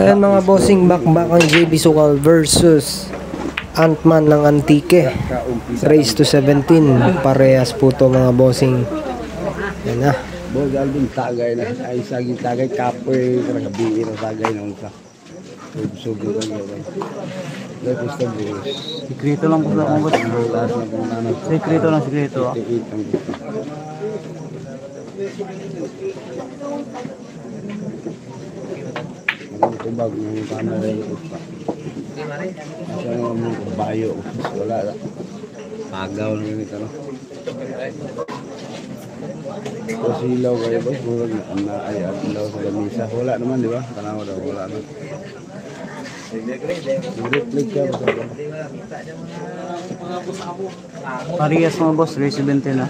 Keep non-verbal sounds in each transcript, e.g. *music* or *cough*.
Ayan mga bossing bakbak ang JB Sukal versus Antman ng Antique. Race to 17. Parehas po to mga bossing. Yan na. Bol Alvin tagay na. Ay saging tagay kapoy karang gabi na tagay na unsa. Subsub ko gawin. Let us start this. Sikreto lang po sa mga boss. Na kung ano. Sikreto lang, sikreto. Ang tubag ng kamera yung pa. Asa nga mo bayo wala na. Pagaw na ganito no. Kasi ilaw kayo boss, murag na ay ilaw sa lamisa. Wala naman di ba? Tanaw daw wala na. Ba? Parehas mga boss, 17 na.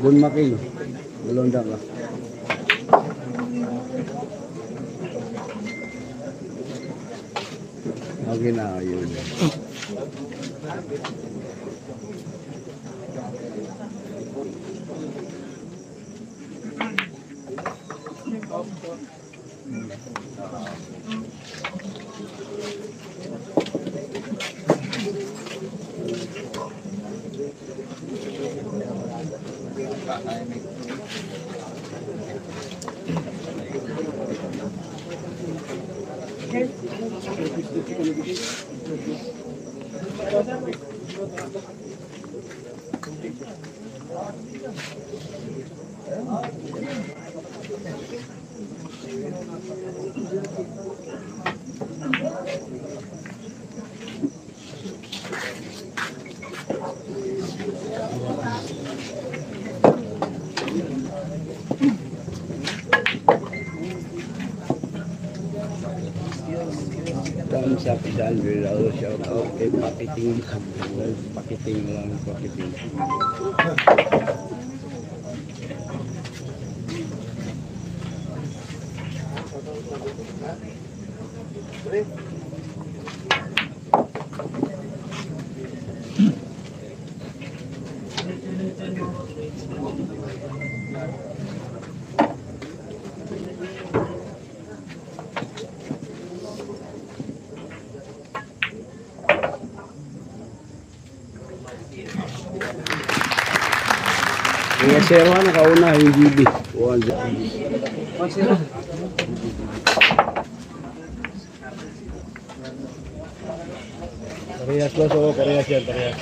Gun making. Balonda ka. Okay na yun. Dahil marketing marketing lang marketing Kaya zero na kauna yung GB. One zero. Parehas boss, oo, parehas yan, parehas.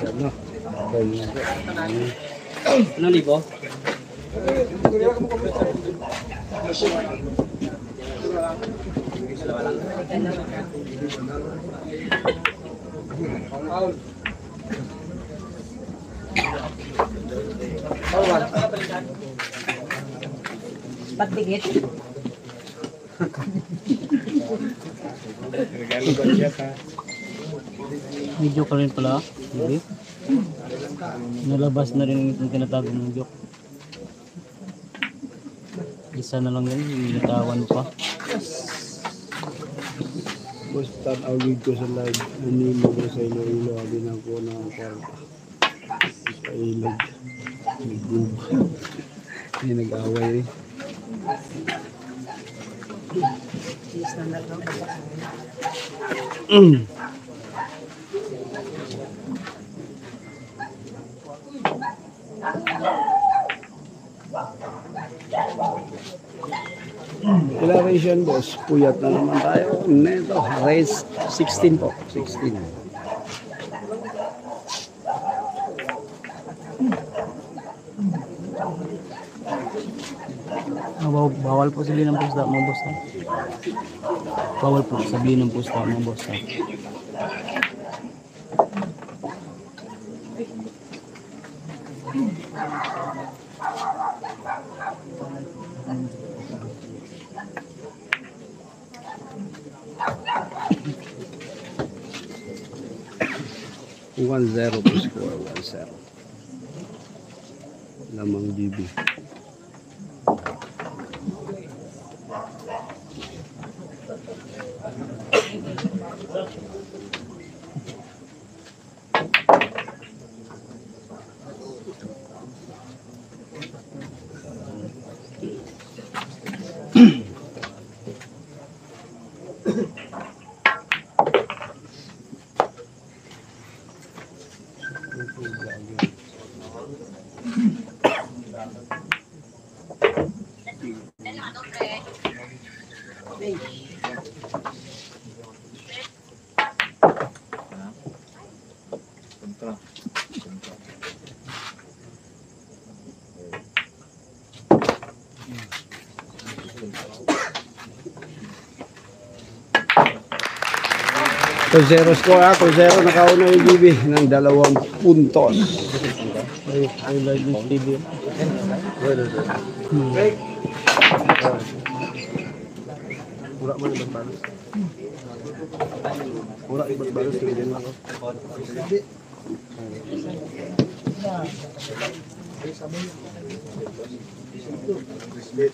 Yan na. Ball na po. Ano libo? Pagdikit. Regalo ba siya ka? Medyo ka rin pala. Hindi. Nalabas na rin itong tinatago ng joke. Isa na lang yan, nilitawan pa. Boss, tatawagin ko sa live. Nanimo ko sa Iloilo. Ako ng kwarta. Sa ilog. Nag-gub. Hindi nag-away eh. Mm. *clears throat* Declaration boss, puyat na naman tayo. Neto, race 16 po. 16. Ah, baw- bawal po sabihin ng pusta mga boss. Bawal po sabihin ng pusta mga boss. One zero po score, one zero. Lamang GB. Cruzeiro score ako. Cruzeiro nakauna yung GB ng dalawang puntos. Ang lagi TV. Pura mo naman balos. Pura ibang balos yung din ako. Respect.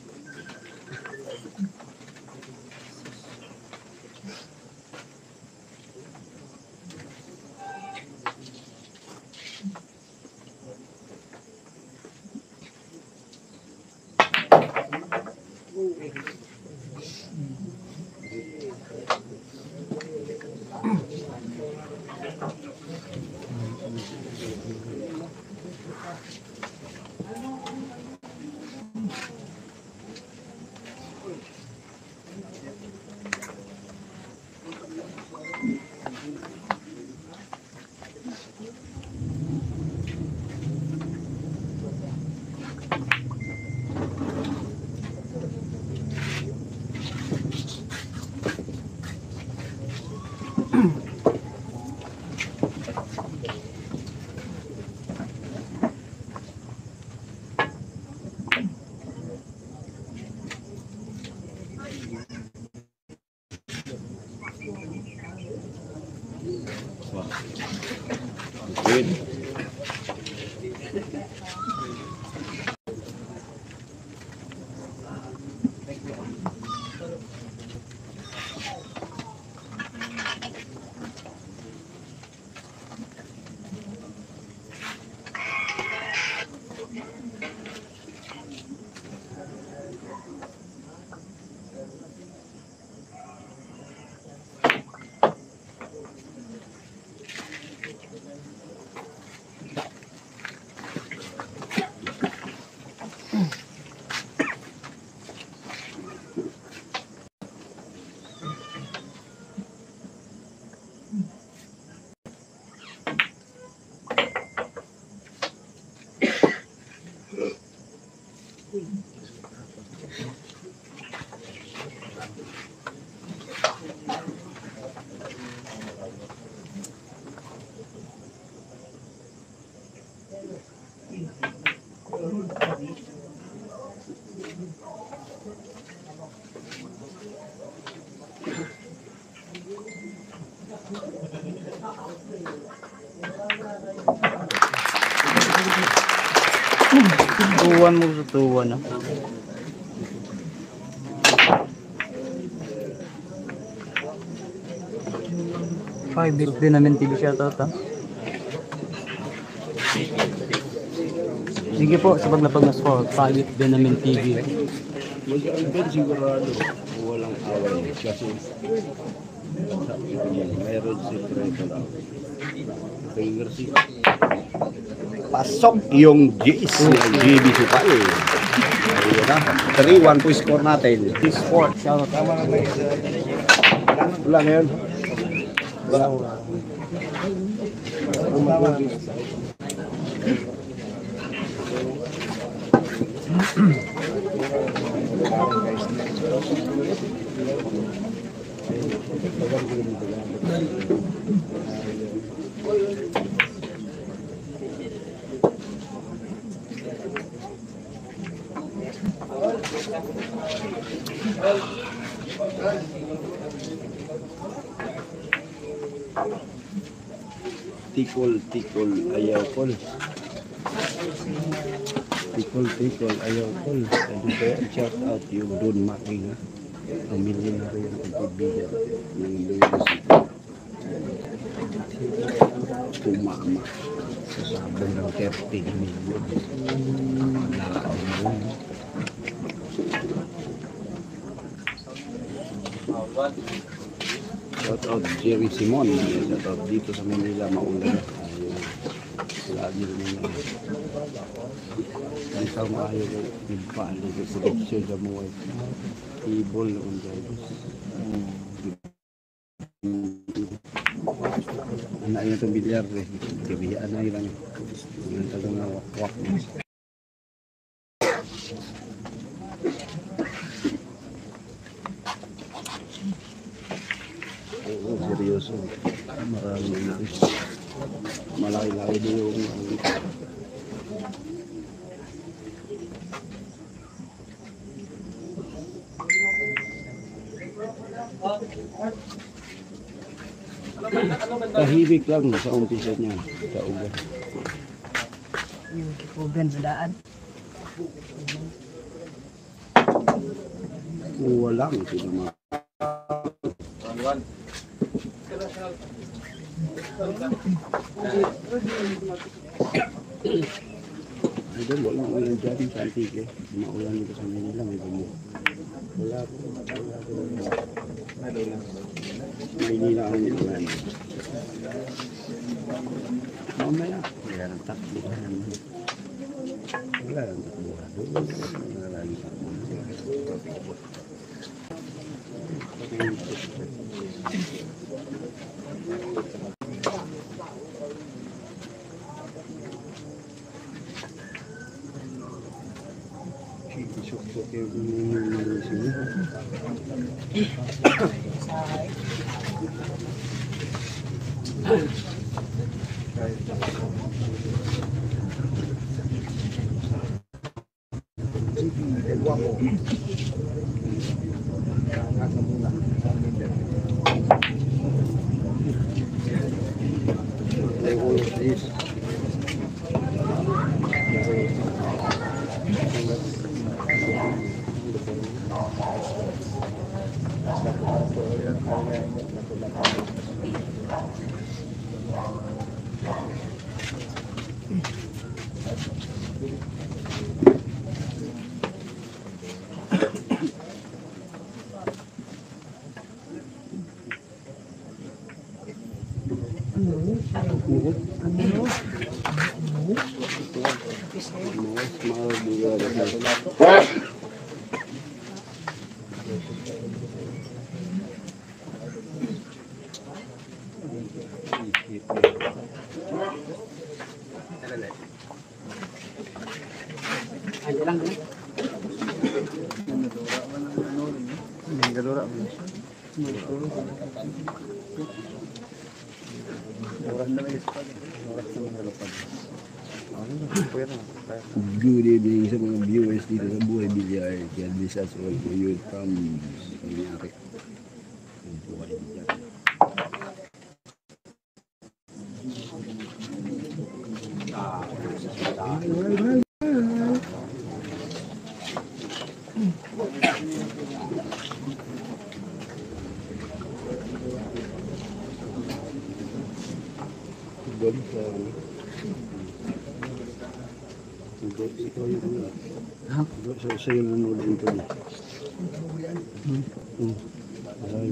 Tuwan mo sa tuwan, no? Five bit din namin TV shoutout, ha? Sige po, sa paglapag na score, bit din namin TV. Mag-albert sigurado walang away kasi mayroon si lang. Finger Pasok yung Jace ng JB Supal. Ayun na. 3-1 po yung score natin. This sport, shoutout. Wala na yun. Wala. Tikol, tikol, ayaw kol. Tikol, tikol, ayaw kol. Sabi ko, shout out yung Don Making ha. Ang milyonaryo ang pagbigan ng Luis. Tumama sa sabong ng 30 million. Nakaw mo. Shout out Jerry Simon. Shout out dito sa Manila, maulan. Lagi rin yung ang sa maayo ko nagpaali ko sa picture sa mga table noon dahil. Anak niya itong bilyar eh. Kabiyaan na ilang. Yung talagang nawak-wak. Seryoso. Marami na. Malaki-laki din yung ano, Tahimik lang sa umpisa niya. Sa ugan. Yung kikugan sa daan. Walang sinama. Idol, walang ulan dyan sa Antique. Maulan dito sa Manila, may gumo. Wala po. Wala po. Maynila ang ulan. Mamaya. Wala nang takbuhan. Wala nang takbuhan. Wala lagi takbuhan. Isok-sok yung nalusin niya. Ay, ulo, please. Mas mahal juga. Aja lang, ha? Good evening sa mga viewers dito sa Buhay Bilyar. Yan, this as all for you from Kunyari. Buhay Bilyar. Doon sa ano. Hindi, ikaw yung Ha? Doon sa sa yung nanonood ito. Hmm. Hmm. Ay,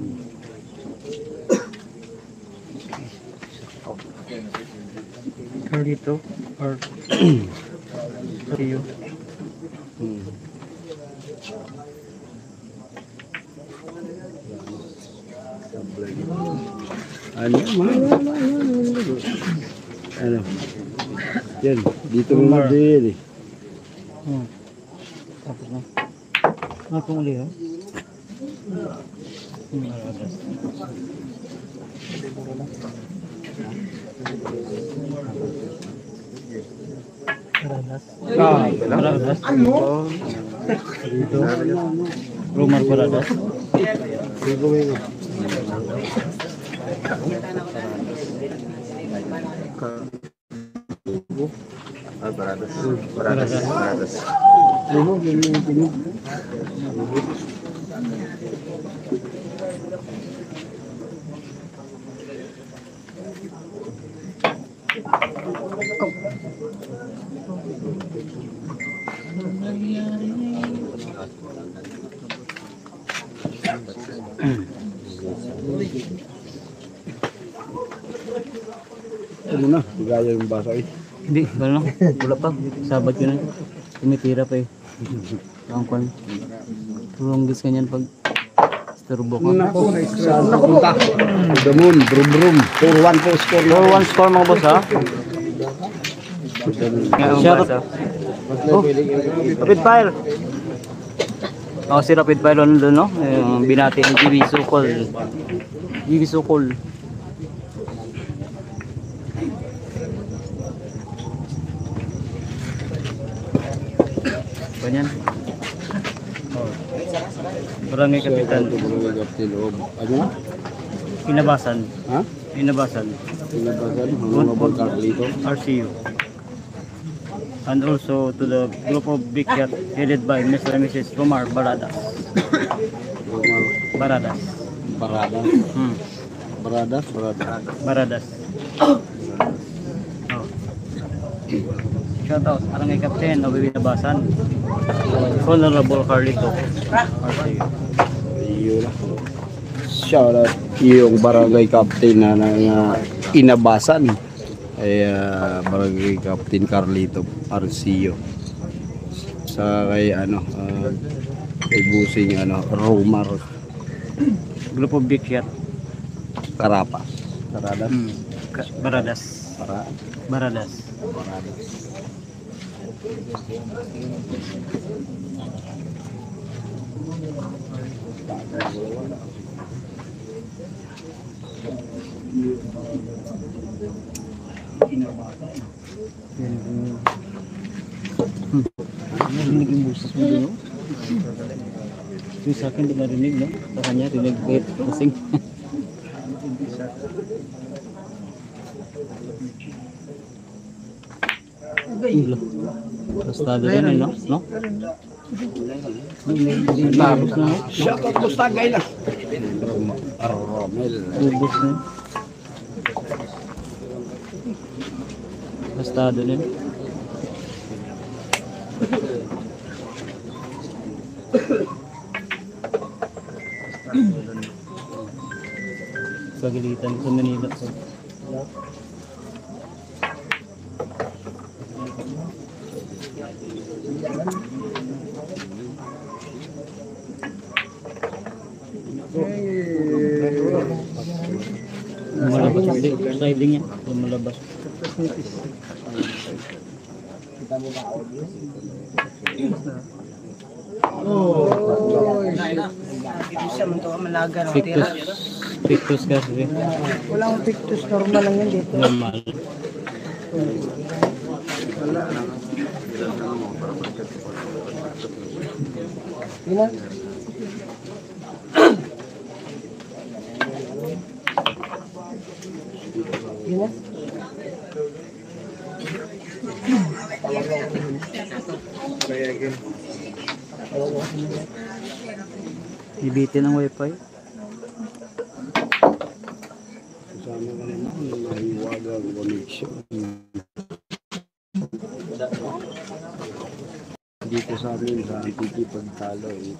Carlito or *clears throat* Rio. hmm. Ano? Ano? Yan, dito mo na din eh. Hmm. Tapos na. Ano pong uli, ha? Hmm. *laughs* Ah, aradas. Ano? Dito. Rumor Paradas. Sige, mga. Paradas. Ano? Ganyan yung tinig. Ano na? Gaya yung basa eh. Hindi, wala na. Wala pa. Sabat yun eh. Tumitira pa eh. Ang kwan. Tulonggis kanyan pag turbo ko. Nako, saan napunta? The moon, brum brum. 4-1 po score. 4-1 score mga boss ha. Shout out. Oh, rapid fire. Oh, si rapid fire on doon no. Yung binati ng GB Sukol. GB Sukol. Ganyan. Barangay Kapitan. Kaptil o ano na? Inabasan. Ha? Inabasan. Pinabasan? Mga mga dito? RCU. And also to the group of Big Cat headed by Mr. and Mrs. Romar Baradas. Baradas. Barada. Hmm. Barada? Barada. Baradas. Oh. Shout out, Arangay Captain, Nabibi Nabasan. Honorable Carlito. Yun na. Shout out yung barangay captain na ng uh, inabasan ay ah, barangay captain Carlito Arcio sa kay ano ah, kay busing ano Romar Group of Big Cat. Carapas Caradas Hmm. Ka- Baradas. para Baradas. Caradas Narinig yung boses mo doon, no? Yung sa akin, di narinig, no? Sa kanya, rinig kahit kasing. Ulo. Bastado din, eh, no? No? Tapos na, no? Shout out Bustagay na Romel Ubus na. Bastado din. Pagilitan sa Manila. So. Malabas hindi. Sliding yan. Kung malabas. managa ng tira. Fictus. Fictus kasi. Wala akong fictus. Normal lang yan dito. Normal. Yun Yun na. Kaya again. Ibitin ang wifi. Kasama ka naman, nahiwaga ang connection. Dito sa amin, sa Antiki, pag talo, eh.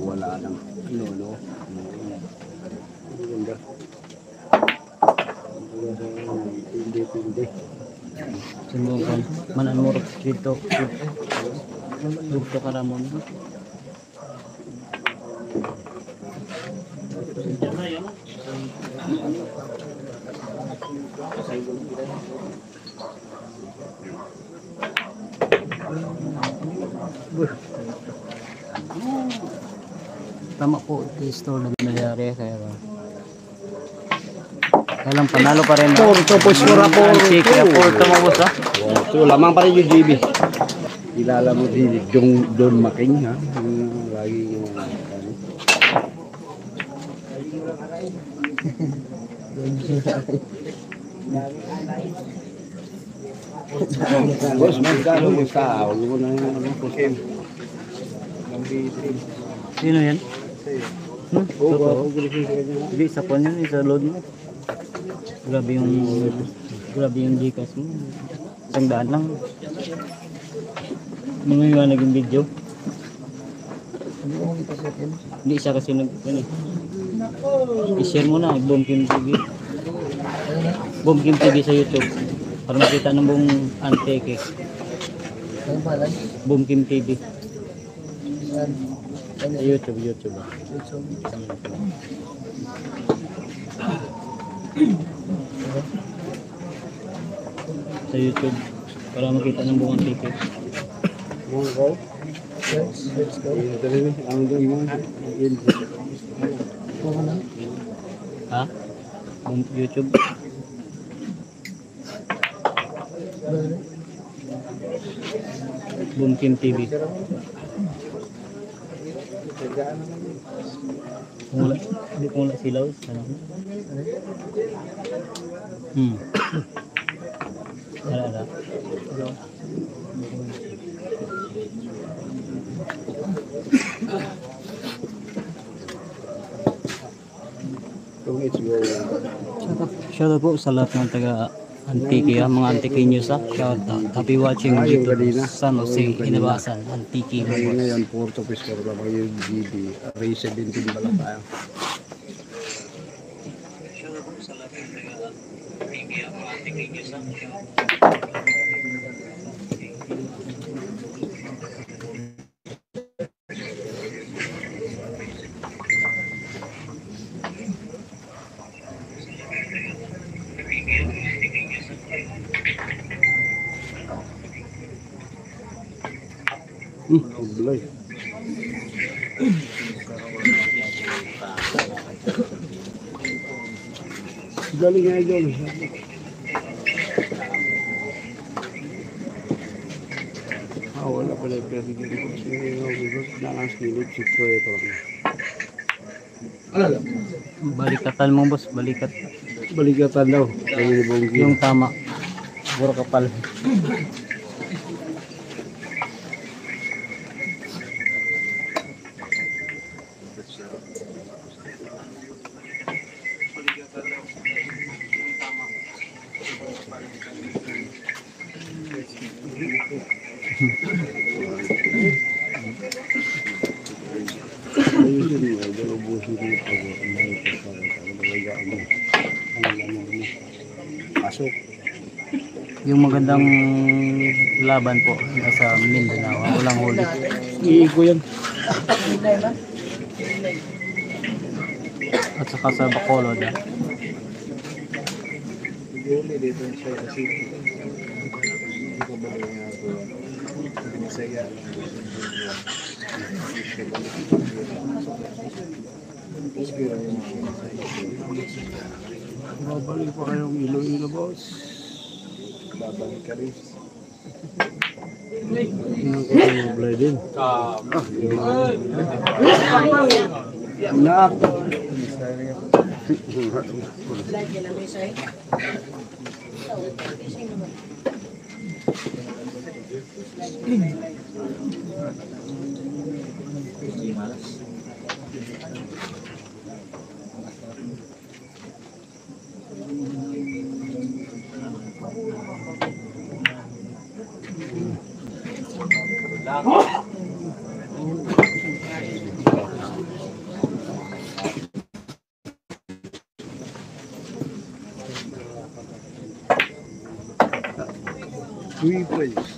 Wala nang, ano, no? Ang ganda. Ganda, Pindi-pindi. Sumukan. Manan mo dito. Dito ka ramon. Tama po, store na nangyari kaya kaya lang panalo pa rin. Porto, pues mura Antique, kaya Porto mo boss ha. So, lamang pa rin yung GB. Kilala mo din, Don, Don Making, ha? Yung lagi yung, Boss, magkano mo? Huwag mo na yung ano, boss. Sino yan? Hmm? Oo, ko. Hindi, isa pa yun, isa load mo. Grabe yung, grabe yung Gcash mo. Isang daan lang. Mga yung naging video. Hindi siya kasi nag, ano eh. I-share mo na, Boom Kim TV. Boom Kim TV sa YouTube. Para makita ng buong pala? Boom Kim TV. Sa YouTube, YouTube. Sa YouTube. Para makita ng buong antike. Mga ko? Let's, let's go. Ang doon mo. Ayun. Kung ano? Ha? YouTube. Bale. Boom Kim TV. Kung wala, hindi kung wala silaw. Ano? Hmm. Ala, ala. Kung it's go. Shout out, shout out po sa lahat ng taga Antiki, ah, mga Antiki news ah. Shout out. Happy watching Ah, yung YouTube. kanina. San Jose. Inabasan, Antiki. Ngayon ngayon, Porto Piscor lang yung GB. Ray 17 pala tayo. Hmm, bulay. Galing nga yun. Ah, wala pala yung pwede dito. Kasi yung nalang skillet, si Troy ito lang. Balikatan mo boss, balikat. Baligatan daw. Yung tama. Puro kapal. Magandang laban po nasa Mindanao. Walang huli. Iiko yan. At saka sa Bacolod. ah. Babalik pa kayong Iloilo, boss. Babalik ka rin. Ano ko yung mablay din? Ah, Nak! Uy, pues. Simples.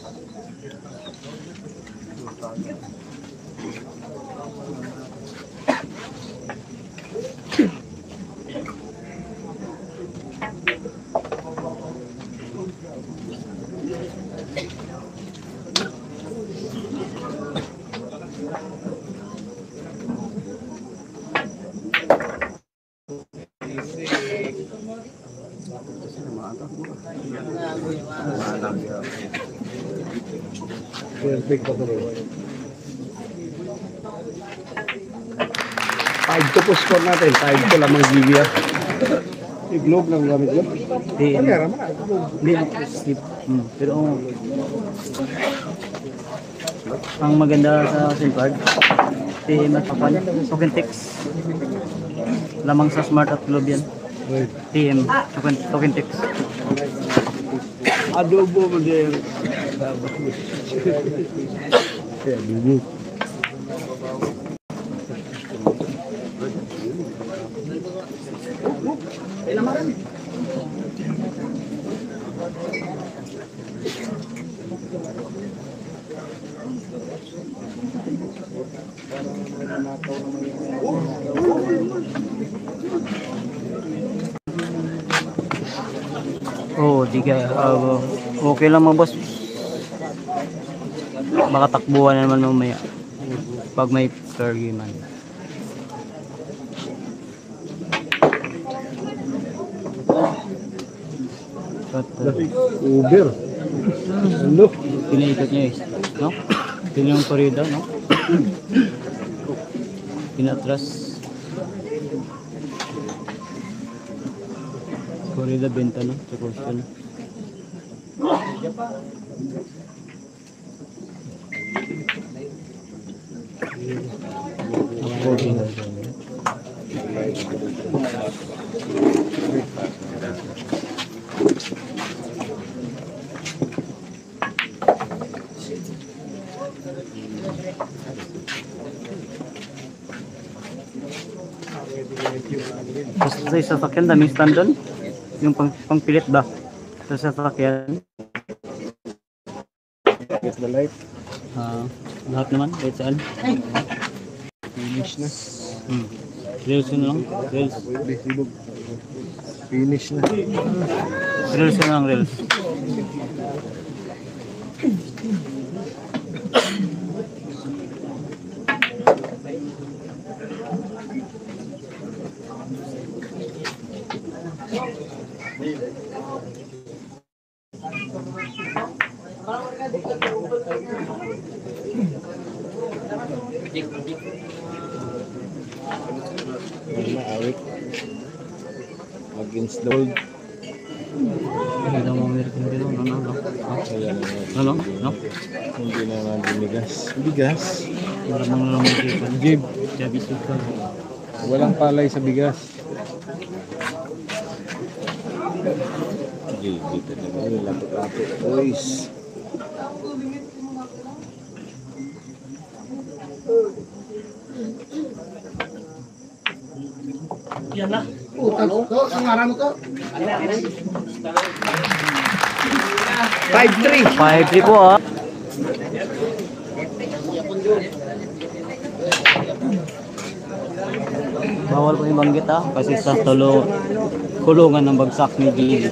Score natin. Five to lamang Livia. Yung globe lang gamit ko. Di, Pagkara mo na. di, slip. Hmm. Pero, ang maganda sa SIM card, TM at Papan, token text. Lamang sa Smart at Globe yan. TM, token, token text. Adobo mo din. Adobo. *laughs* Oo, di ka, ah, okay lang mga boss. Baka takbuhan na naman mamaya. Pag may fair game man. Uh, Uber. Ano? pinaikot niya is, no? Pili yung korida, no? Pinatras. Korida benta, no? Sa question. Basta sa sasakyan, daming stand doon. Yung pang, pangpilit ba? Sa sasakyan. Get the light. Ah, lahat naman, kahit saan. Finish na. Hmm. Reels yun lang. Reels. Finish na. Reels yun lang, reels. Against the world. Hindi mga American din, no? No, no, no. Na yun. No. Hindi na naman bigas. Bigas? Para mga chicken. Give. Jabi suka. Walang palay sa bigas. Give. Dito na yun? Lapit-lapit. Boys. Five three. 5-3 po, ah. Bawal po yung banggit ah, kasi sa tulo, kulungan ng bagsak ni Gili.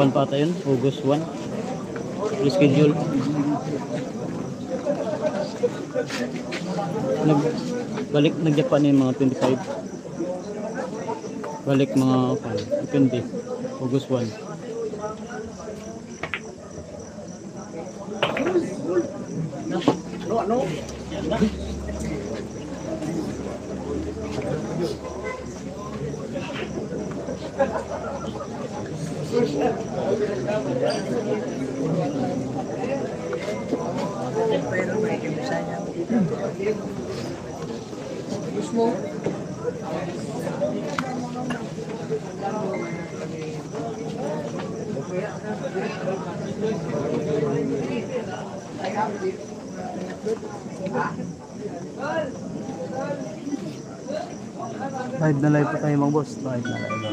Kwan pa ata yun, August 1. Reschedule. Nag, Balik nag-Japan yung mga 25. Balik mga okay, depende. August 1. Live na live pa tayo mga boss. Live na live na.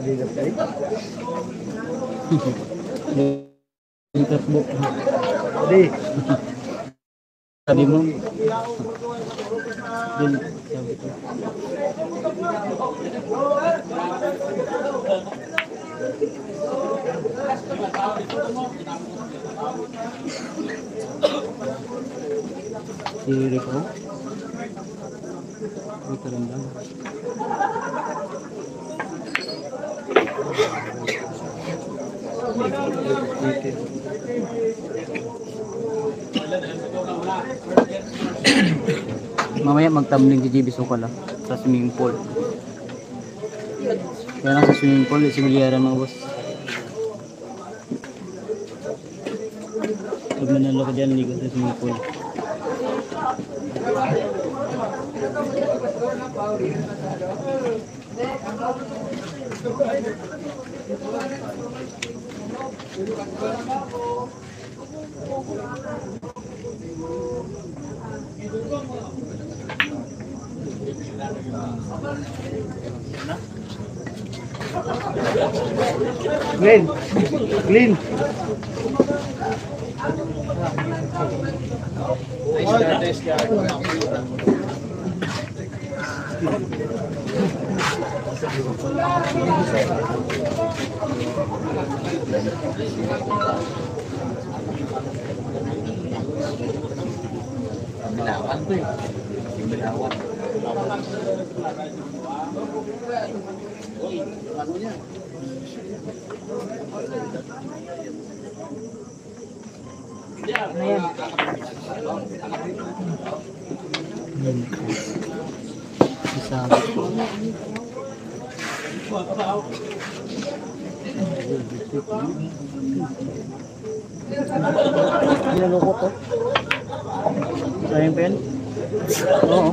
Yung Facebook. Di. Sabi mo. Din, sabi ko. Si Rico. Ito rin lang. *clears throat* Mamaya magtamling si JB Sukal ah, sa swimming pool. Kaya lang sa swimming pool, si Milyara mga boss. Pag nanalo ka dyan, ligo sa swimming pool. Clean. Clean. Nice nice. Binawan tuh ya. Niloko ko. Sayang pen? Oo.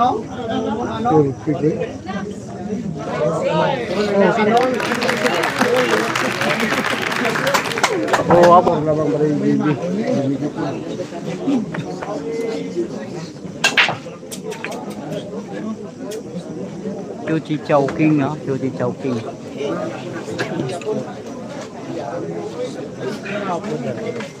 no? Ano? Oh, abang labang pada ibu. Chú chị chầu kinh đó, chú chị chầu kinh. Thank you.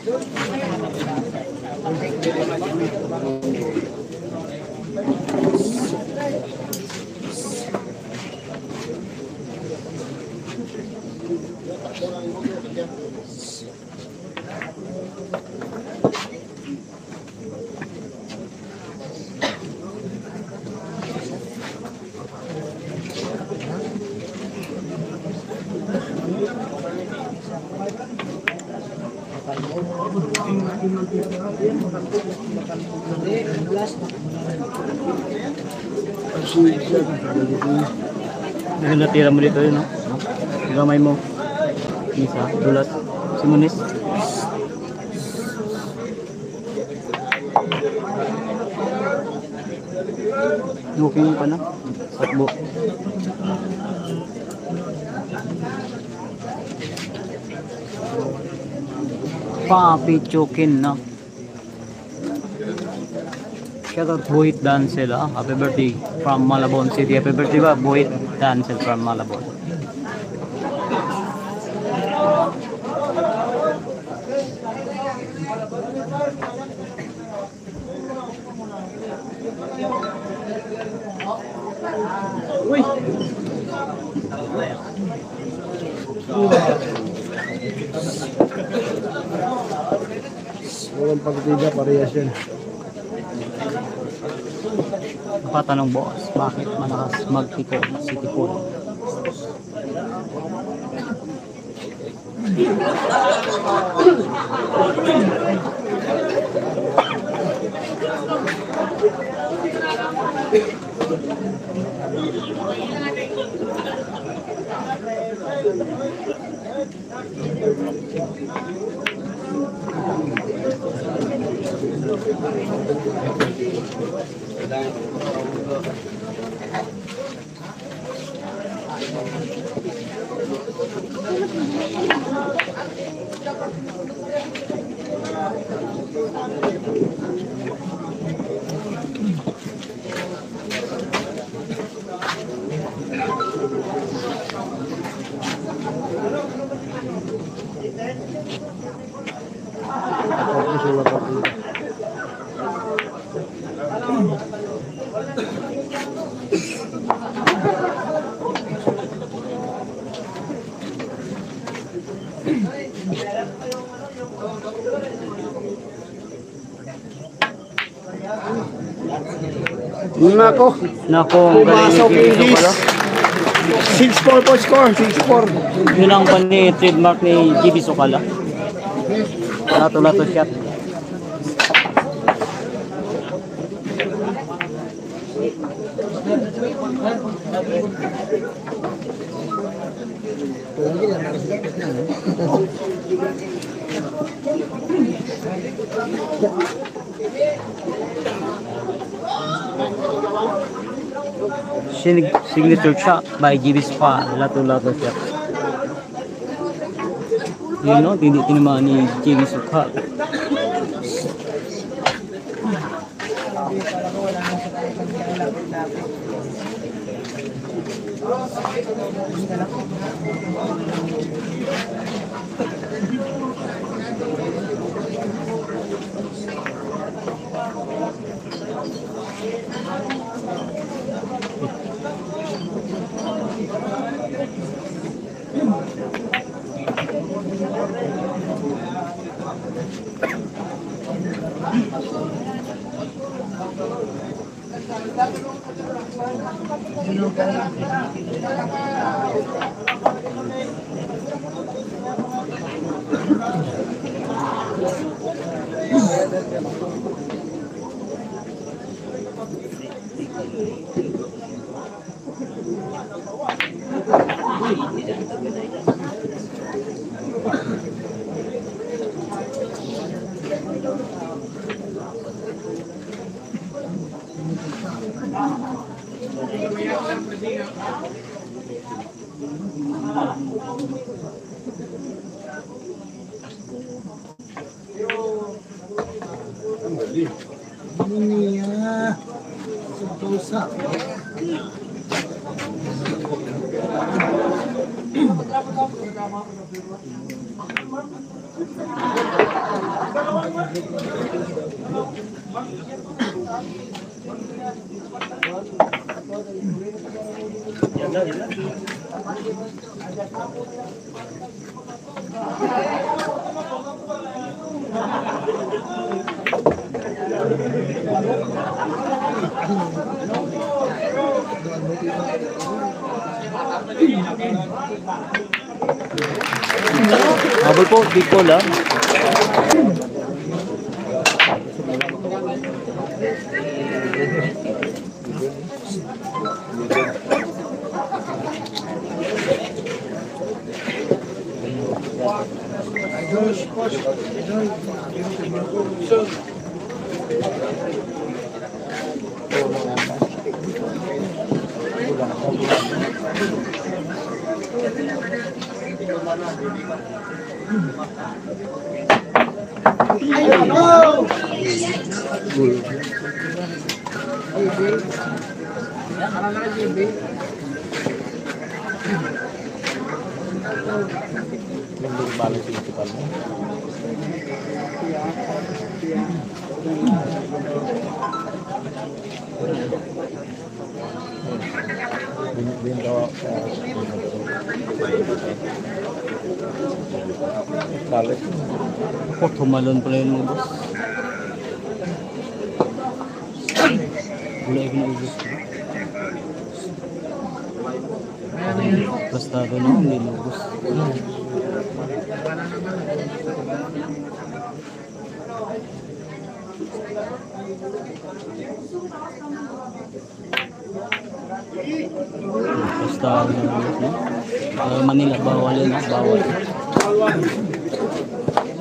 Dito yun, no? Gamay mo. Isa, dulas. Simonis. Looking pa na. Sakbo. Papi Chokin na. Shoutout Buhit Dancel ah. Happy birthday from Malabon City. Happy birthday ba? Buhit Dancel from Malabon. Walang partida, parehas yan. Patanong boss, bakit malakas magtiko si Tipon? Tapos Nako, Nako, ang pumasok galing yung bis. Sokala. 6-4 po score, 6-4. Yun ang pan ni trademark ni GB Sokala. Lato-lato shot. Signature shot by GB Spa. Lato-lato shot. Yun no, hindi tinamaan ni GB Sokala. Habol po, big call ah. Ako, tumalon pala yun mga boss. Wala yung naubos ko. Basta doon ako, hindi naubos. Basta ano, no? Uh, Manila, bawal yun, ah, bawal.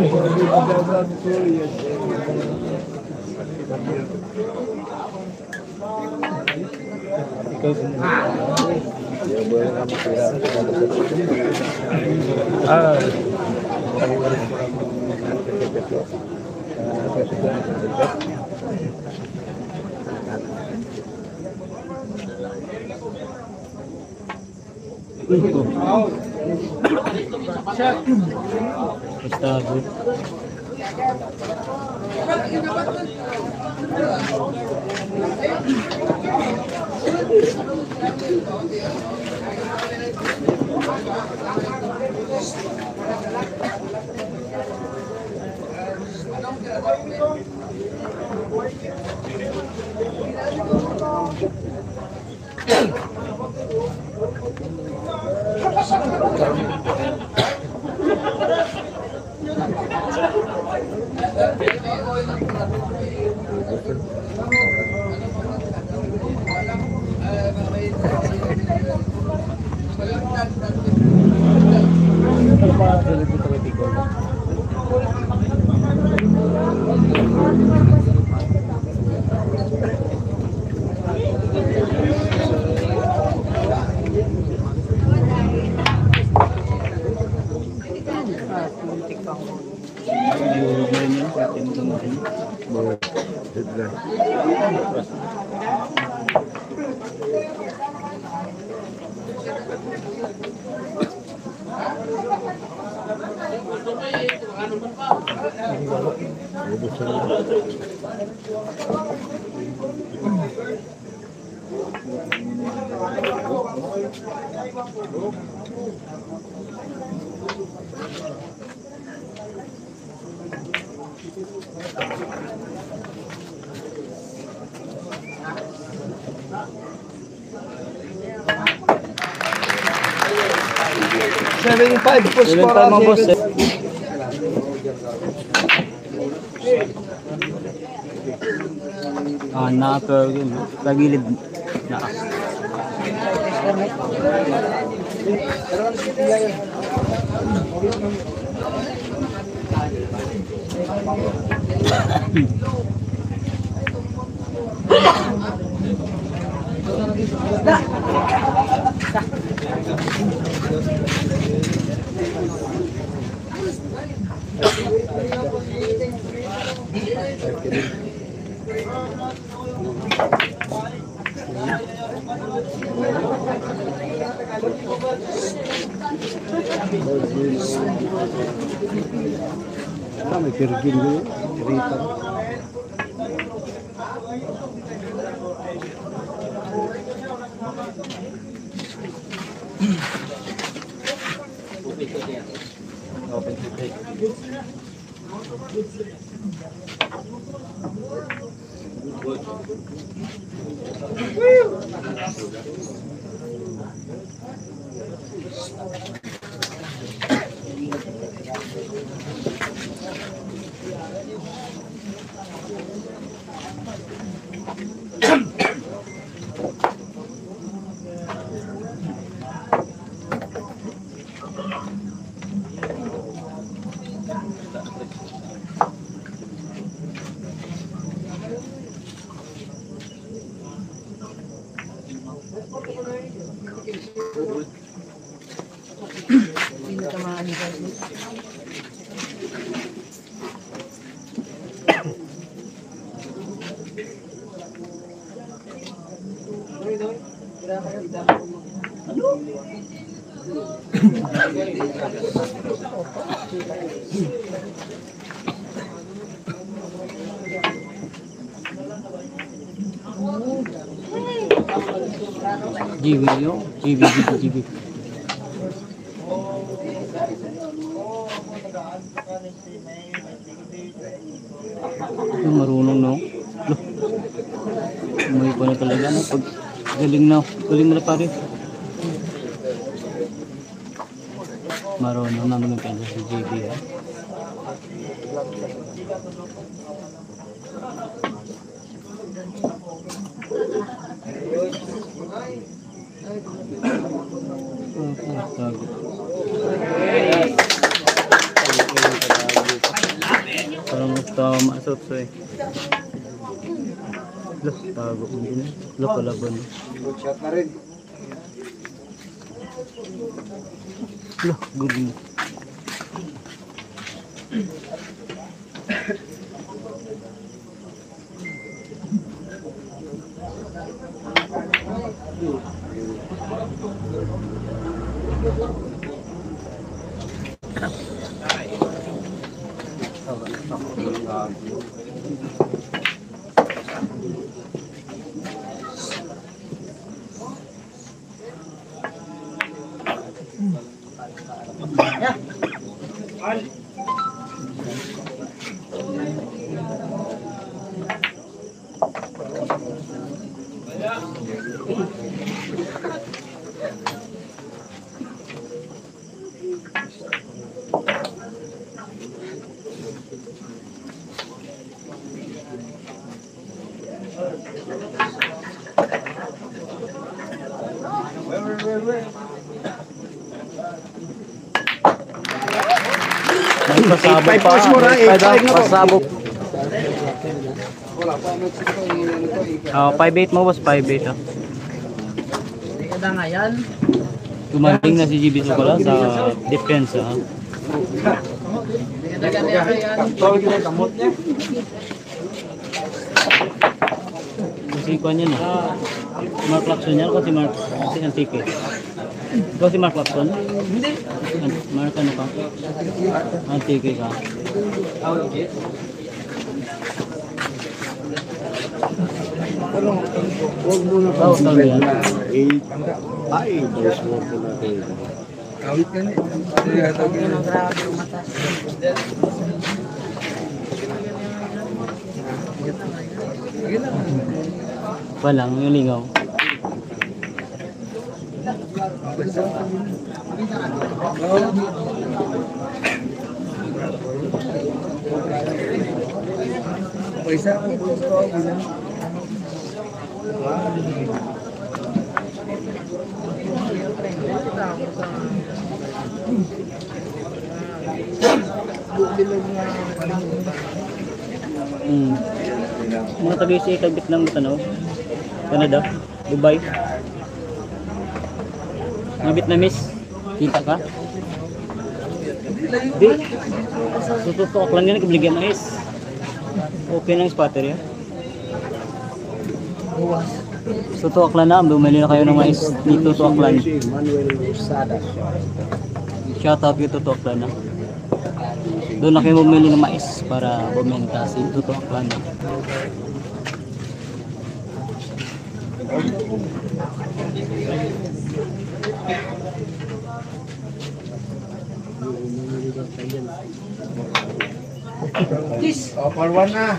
Basta doon. Basta good. Yung 네. 음. Seven five push Ilan para mga boss? eh? Ah, naka yun. Sa gilid. Naka. Ah, may virgin yun. Rita. GB yun. GB, GB, GB. Marunong no? May pa na talaga no? Pag galing na, galing na pare. Marunong na naman kanya si GB ha. Tago. Parang tama sa to eh. Loh, tago mo din. Loh, kalaban. Good shot rin. Loh, gubi. May pasabog Eight, five pa. points mo, May Ray. Eight, pa- five na po. Pasabog. Ah, 5'8 mo boss, 5'8 ah. Kada nga yan. Tumaling na si GB Sukola sa defense kamot niya. Kasi kuan yan ah. Mark Lacson yan kasi Mark si Antique. Ikaw si Mark Lacson? Hindi. Mark ano ka? Antique ka. Huwag mo na Oh, tawag yan. Ay, boss mo po na kayo. Kawit ka na. Walang, yung lingaw. Pwesa ko po ito. Hmm. Mga taga-isa kabit ng Tanaw. Canada, Dubai. Mga Vietnamese, kita ka? Di. Sututok lang yan, kabligyan ng is. Okay lang spotter yan. Suto Aklan na, bumili na kayo ng mais dito to Aklan. Shout out dito to Aklan na. Doon na kayo bumili ng mais para bumenta si Tuto Aklan na. Oh, for one na.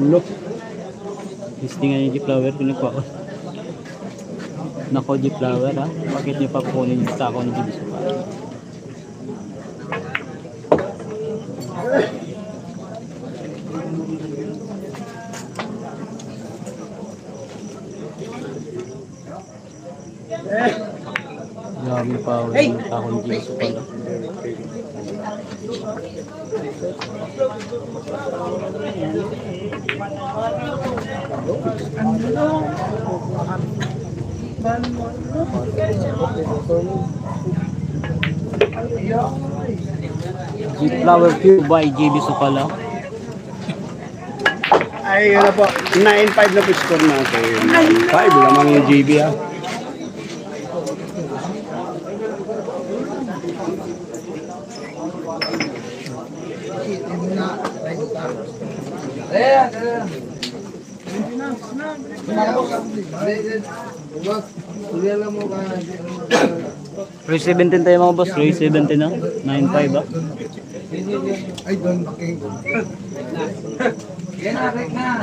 Look. Listingan yung G-Flower, pinagpa ko. Nako G-Flower ha. Bakit niyo pa kukunin yung sako ni G-Bisok? Grabe pa yung sako ni G-Bisok G Flower Pure by GB Sukala. Ay, yun na po. 9-5 na po score natin. 9-5 lamang yung GB ah. 317 tayo mga boss. 317 na. 95 ah. Ay, doon paking. Yan na, Rick na.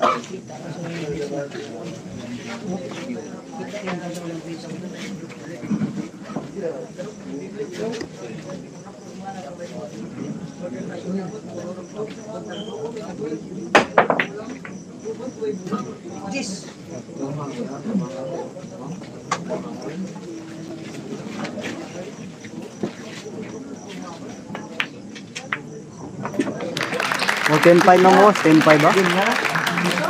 siya. O 10.5 mga boss. 10.5 ah. Ray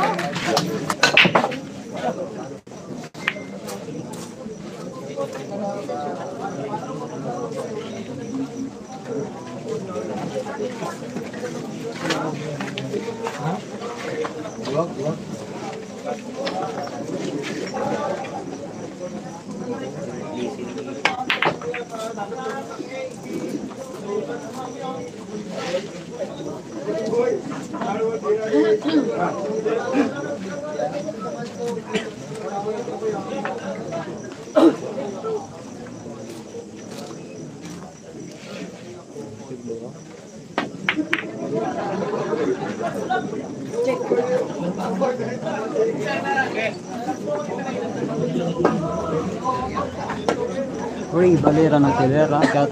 kalira ng kalira. Shout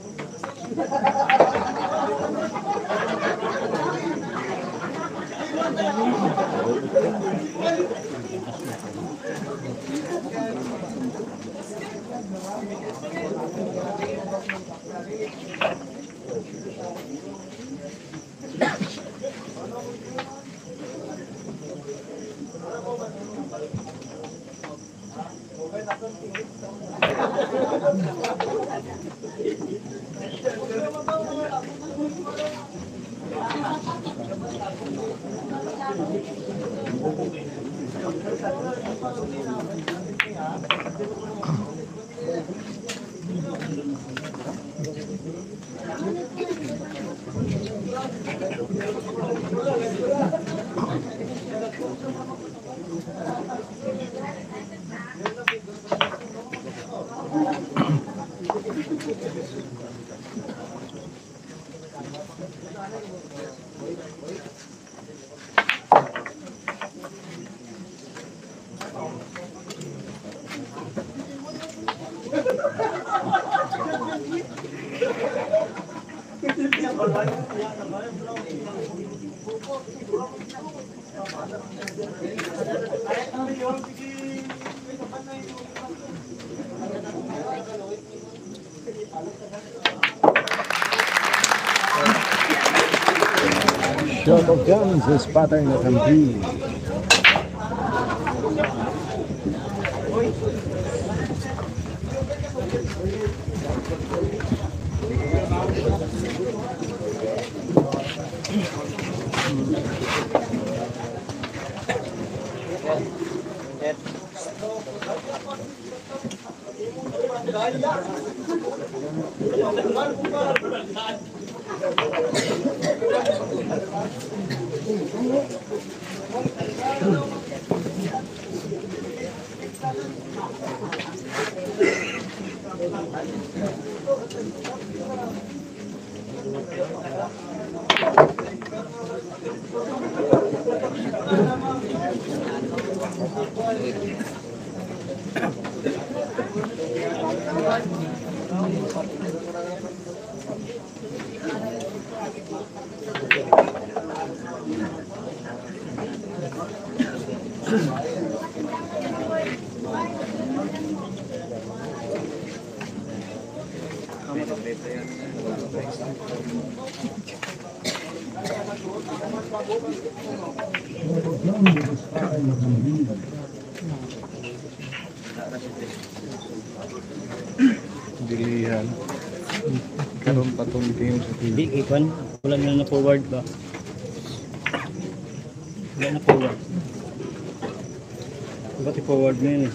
Gracias. Of guns is patay na kampi. Ikon. Wala na na forward ba? Wala na forward. Ba't i-forward na yun eh?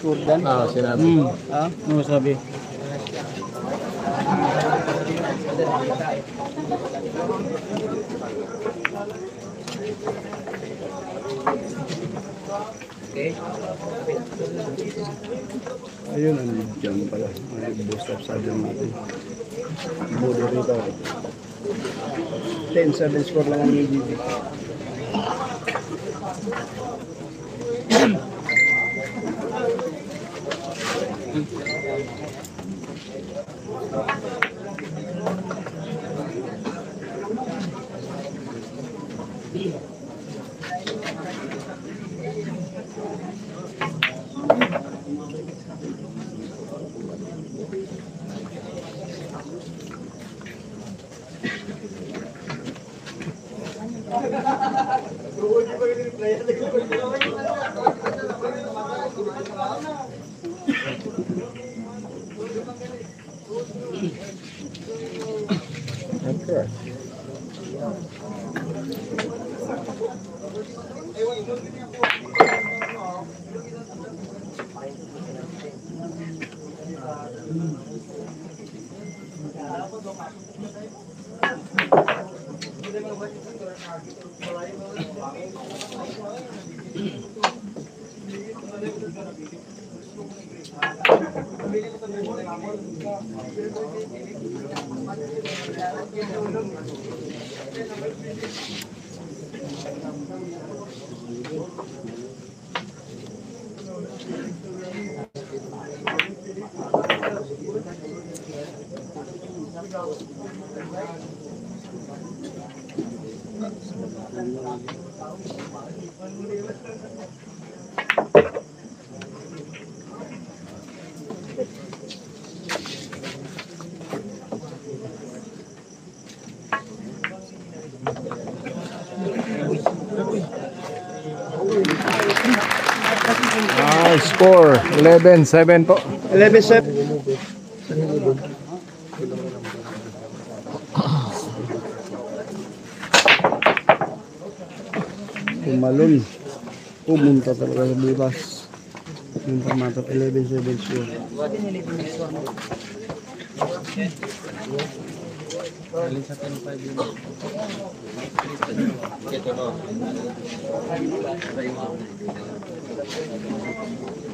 Sinabi mo yung score dan. Ah, sinabi. Hmm. Ha? Ano sabi? Ayun, ano dyan pala. May boost up sa dyan natin. Budo rito. 10-7 score lang ang UGB. Ah, score 11-7 po. 11-7. Tumalon. Pumunta talaga sa butas. Yung pamatot 11-7 siya. Ah, どうも。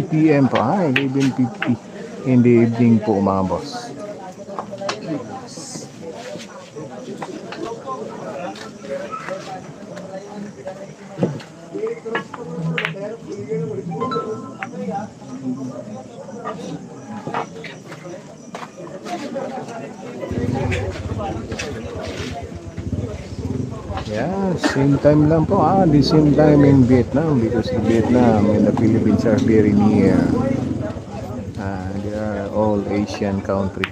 p.m. po. Ah, 11.50 in the evening po mga boss. Yeah, same time lang po. Ah, the same time in Vietnam because in Vietnam and the Philippines are very near. Ah, they are all Asian country.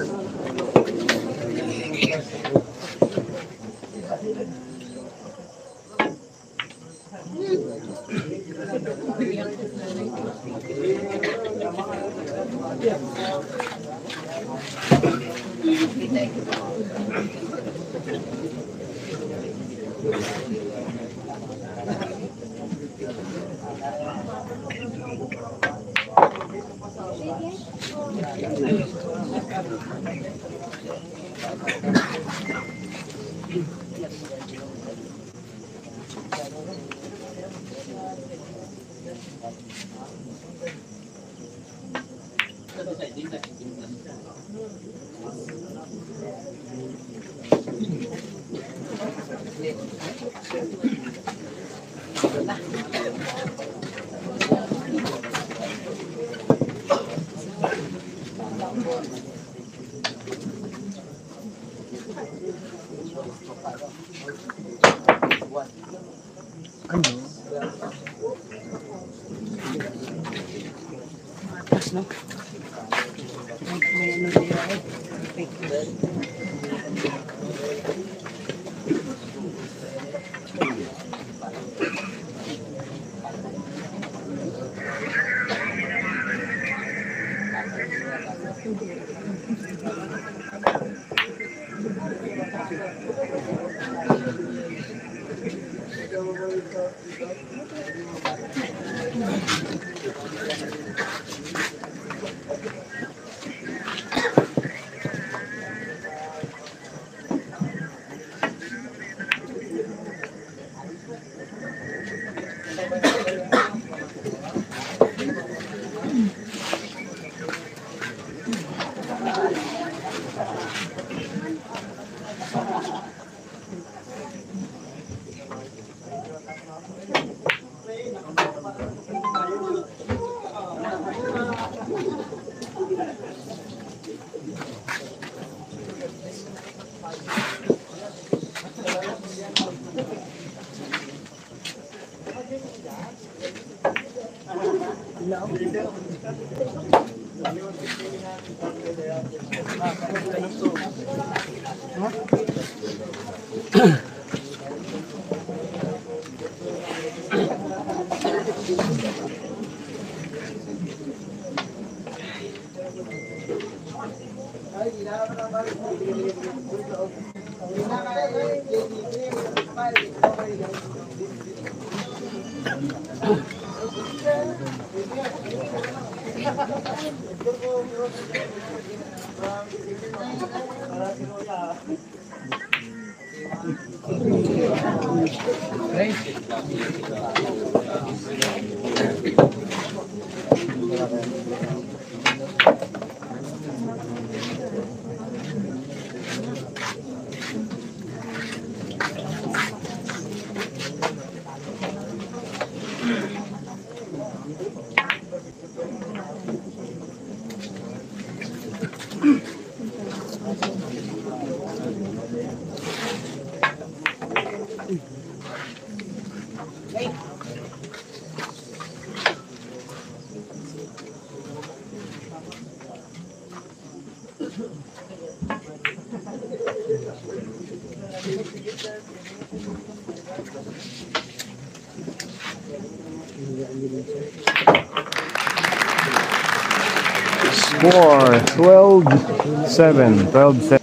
12 7. 12 7.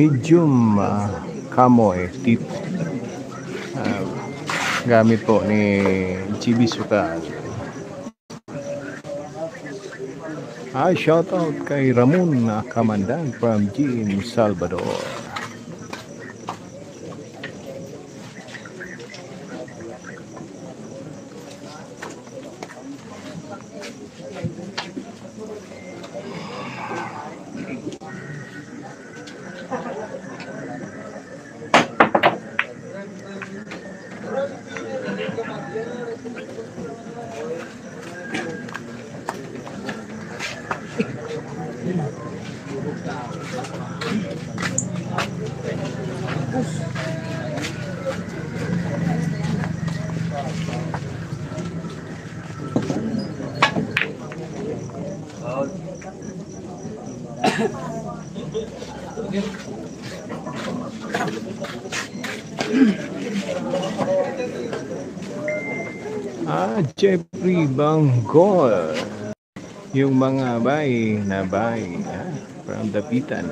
Medium ah, kamoy tip. Ah, gamit po ni Chibi Sukal. Ah, shout out kay Ramon na Kamandan from Gin, Salvador. Yung mga bay na bay ah, from Dapitan.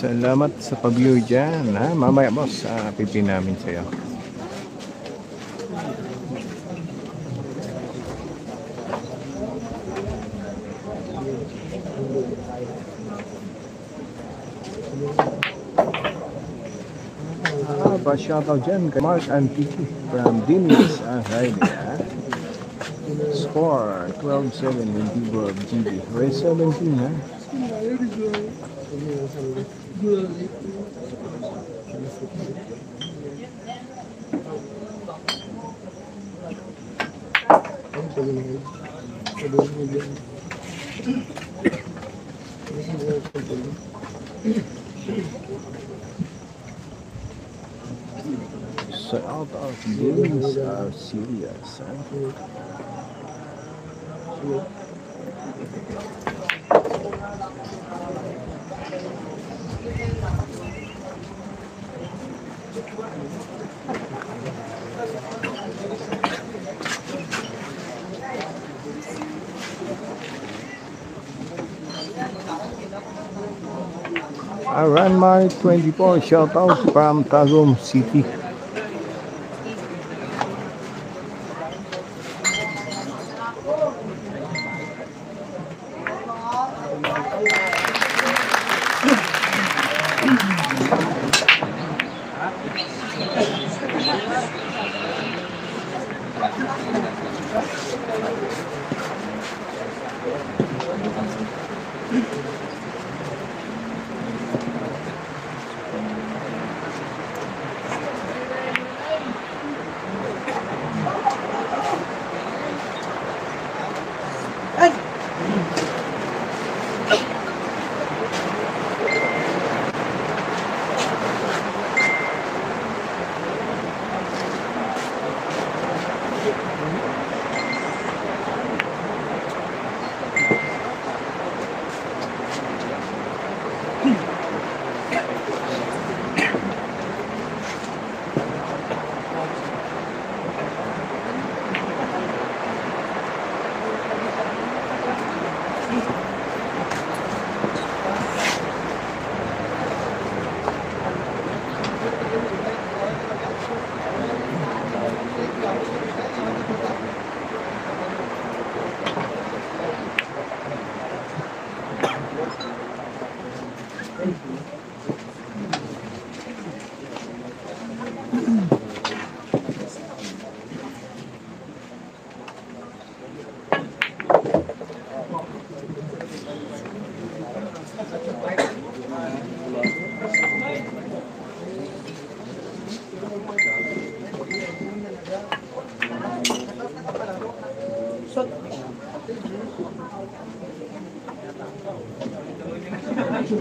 Salamat sa pag-view dyan. Ha? Mamaya boss, ah, pipin namin sa'yo. Ah, pa shoutout dyan kay Mark Antiki from Dinis ah. Ha? Score 12-7 in Vivo GB. Race 17 ha? So out of games are 524 shoutouts from Tagum City.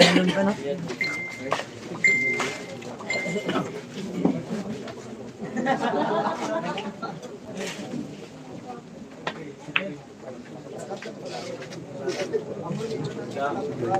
out from Tagum City. Ah,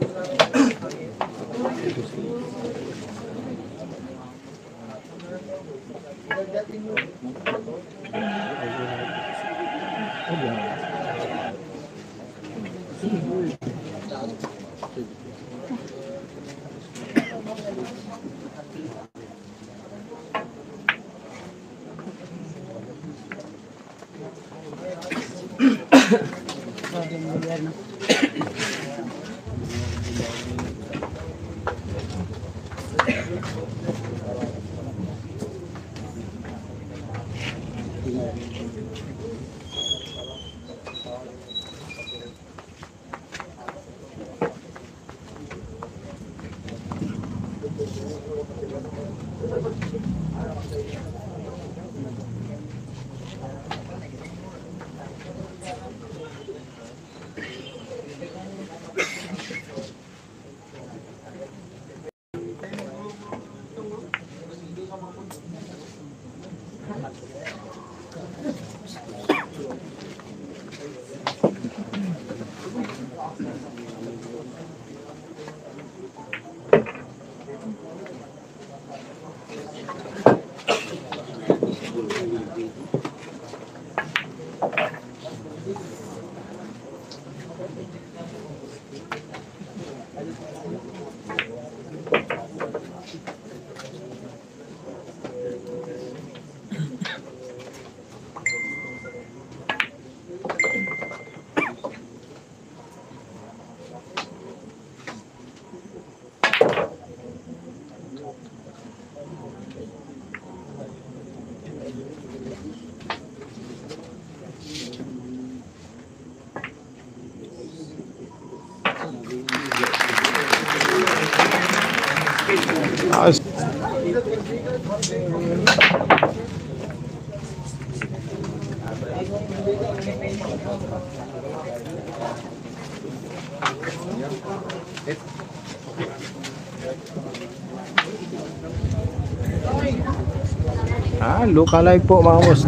Ah, lookalike po mga boss.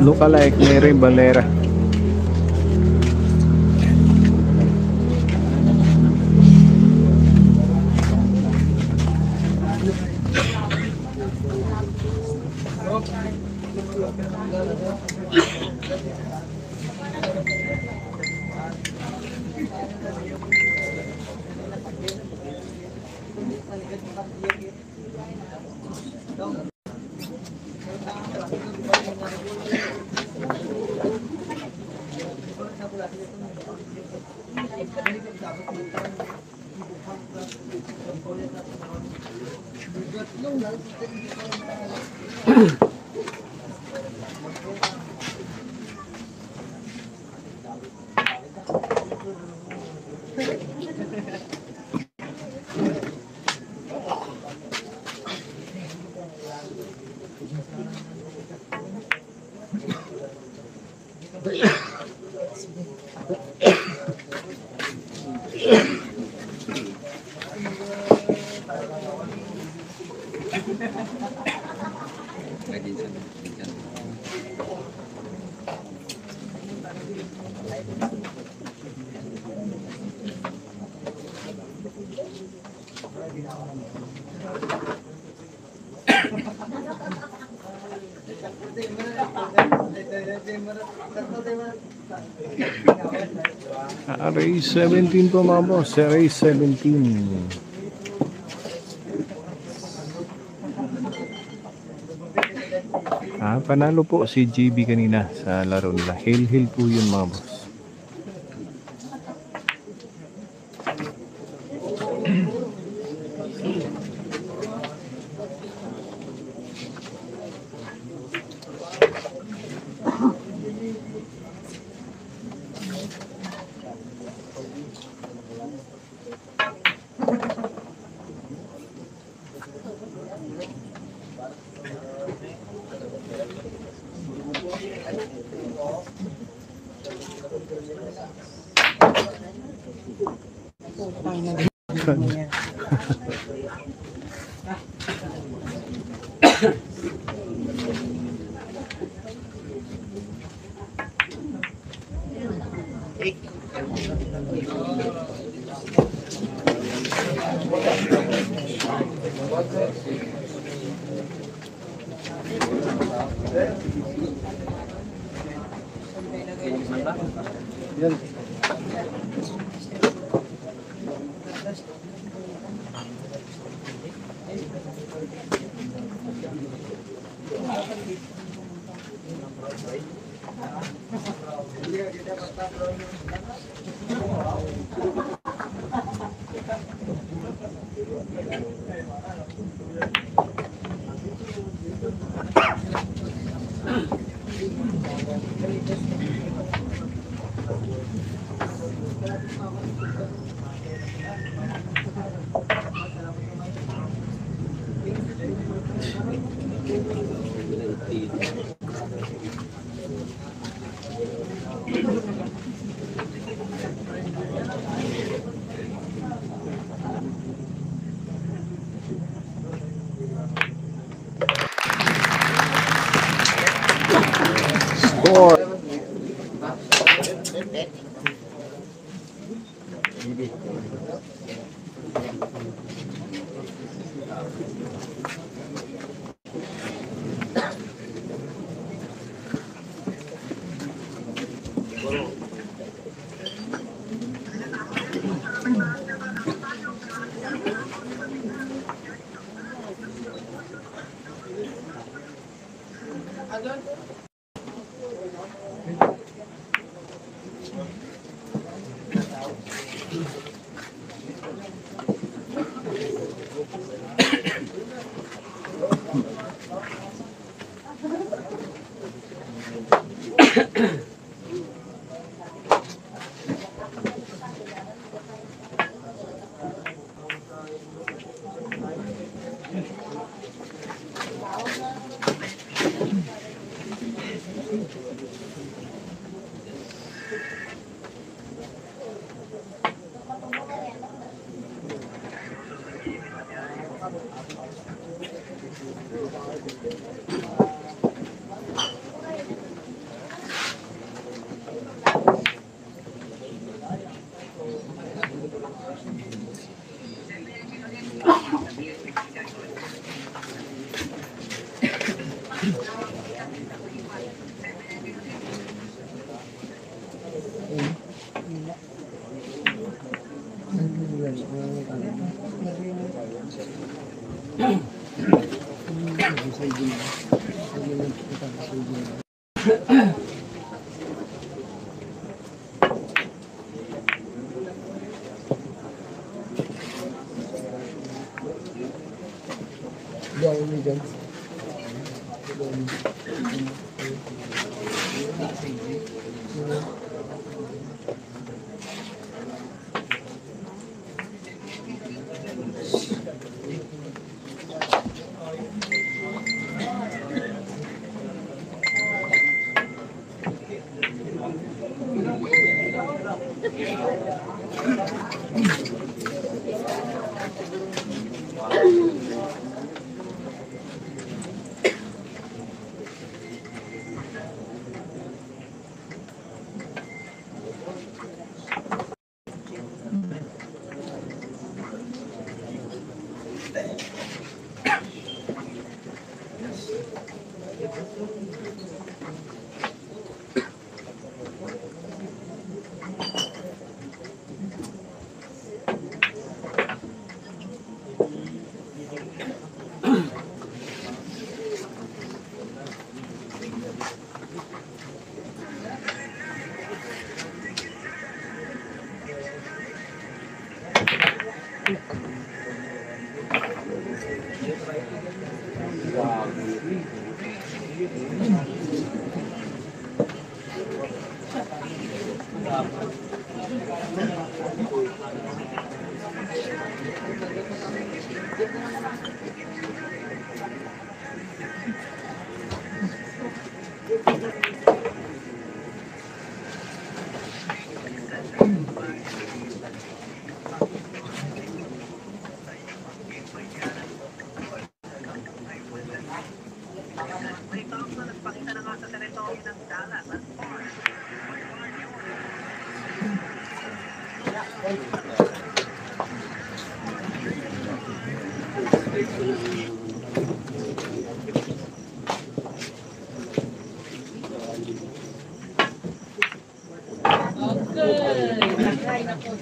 Ni Ray Valera. *coughs* 弄的是真的。Race 17 po mga boss. Race 17. Ah, panalo po si JB kanina sa laro nila. Hill Hill po yun mga boss. kadar 何?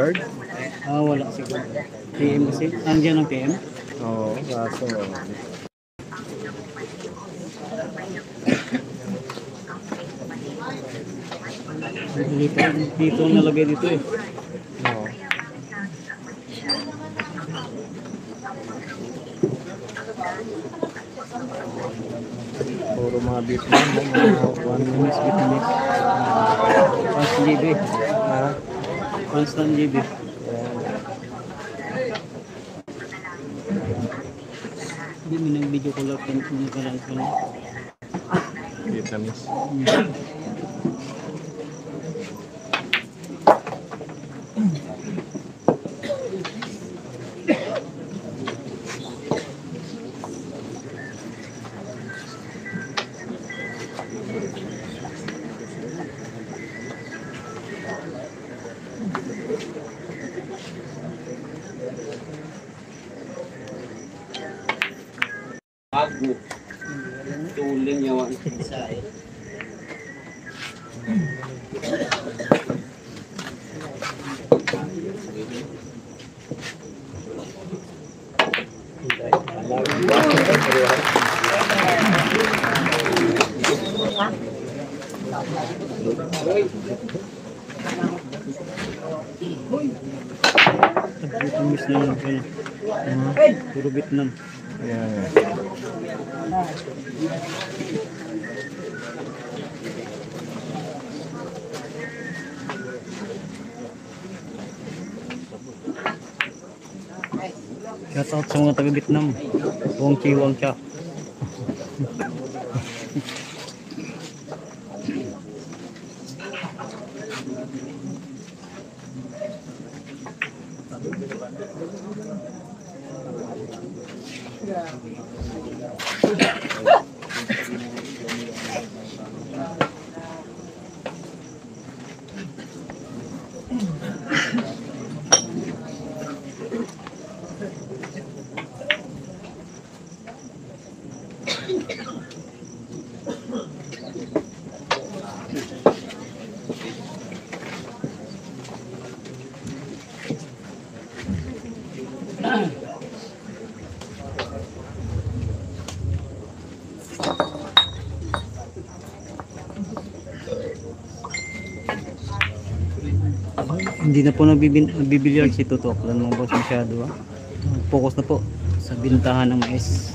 Lord? Ah, wala siguro. PM kasi. Andiyan ang PM? Oo, kaso Dito, dito ang nalagay dito eh. Oo. Puro mga Vietnam, mga one minutes Vietnamese. GB. Constant GB. Hindi, may nag-video call out kan nagkalaan ka lang. Vietnamese. Mga taga Vietnam. Wong Chi Wong Cha. Hindi na po nagbibin- nagbibilyard si Tutok. Lan mga boss masyado ah. Focus na po sa bintahan ng mais.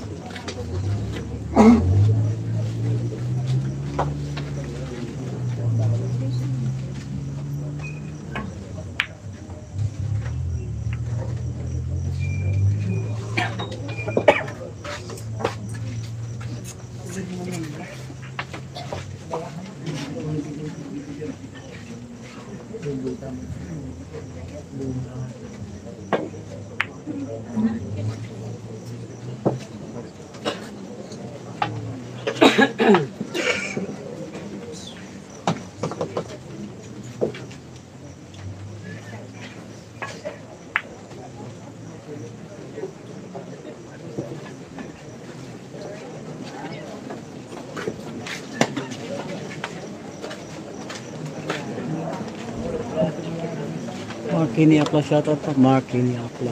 Markini Akla shoutout po. Markini Akla.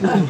Yeah. *laughs*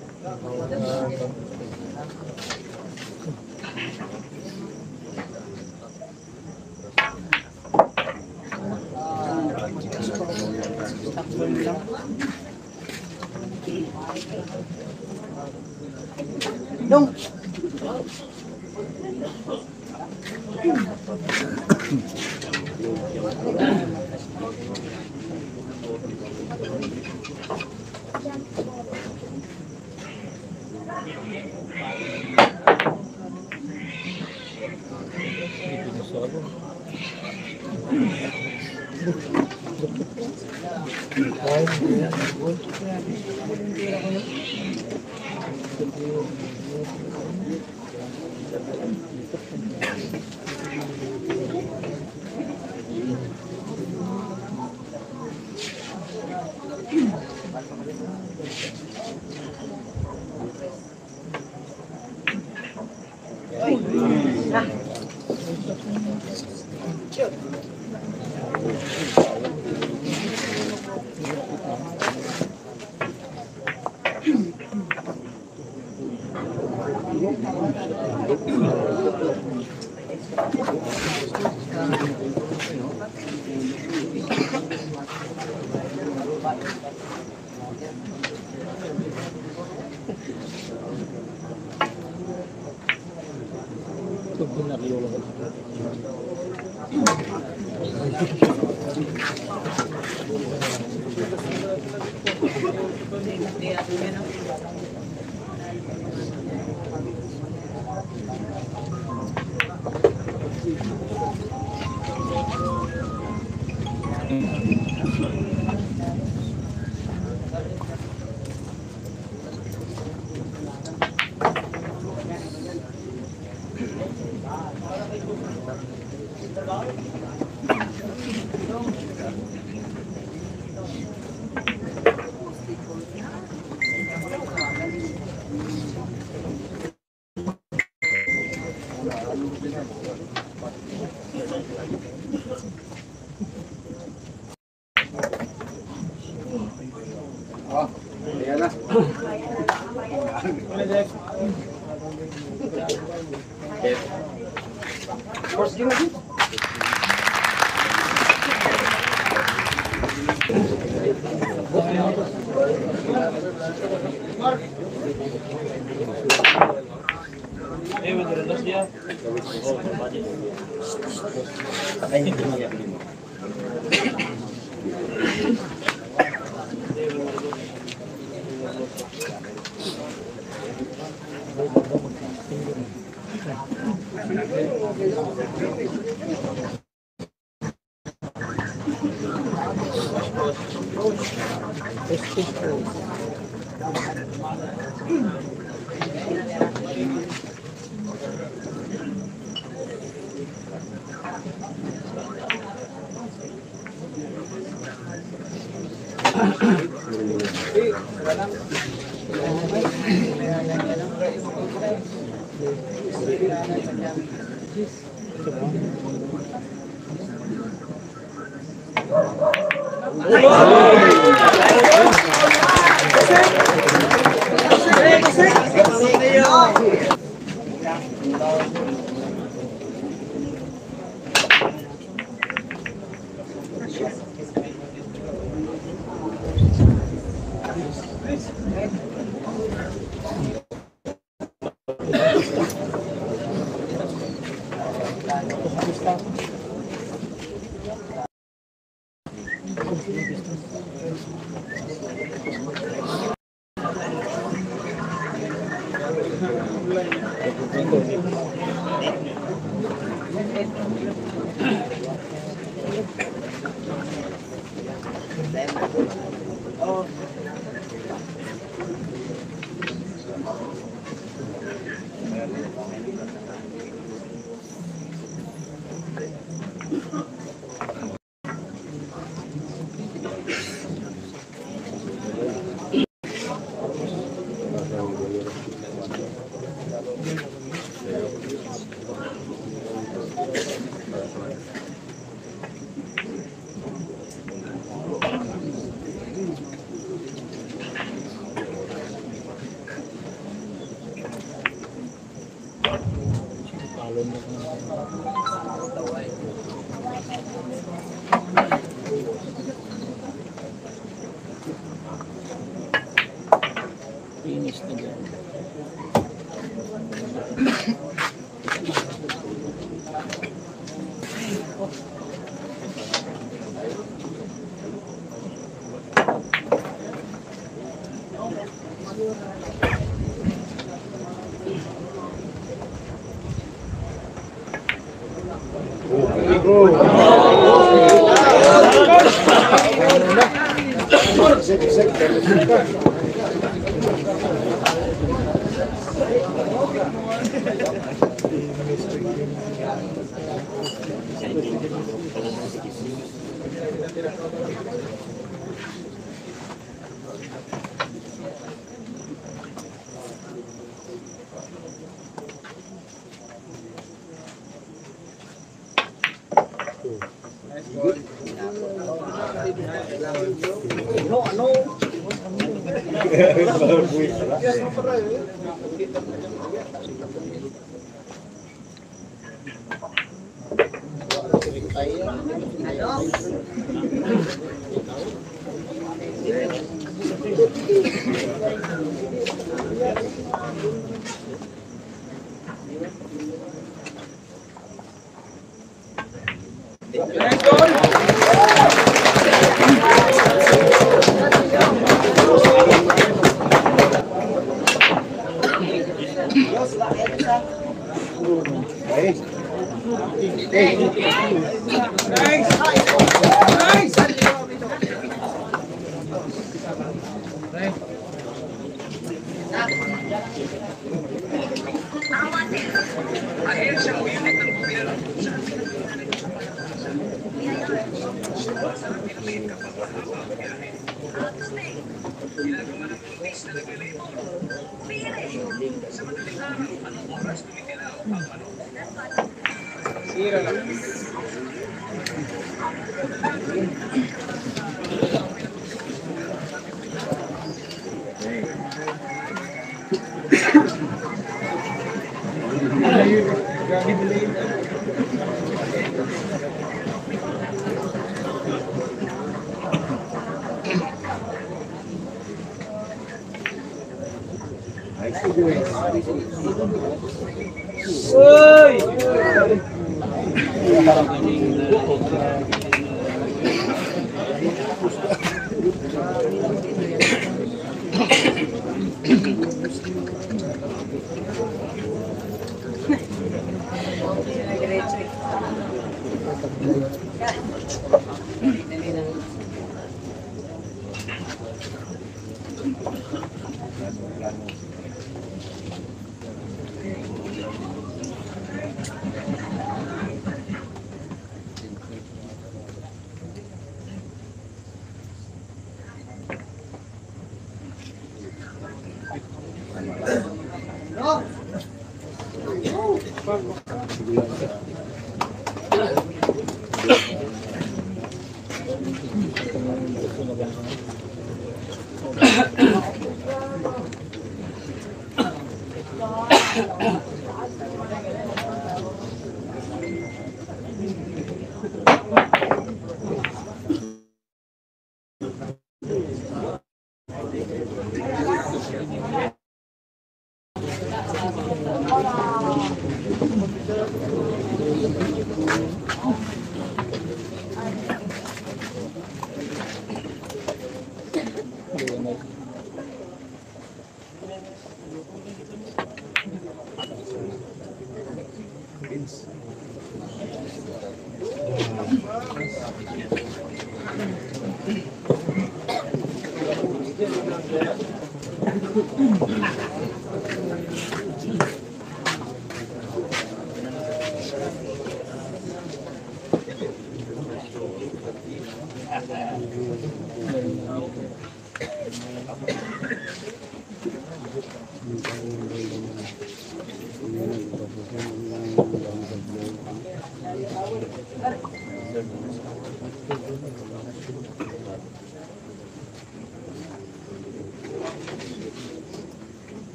Thank you. Finish *clears throat* na dyan.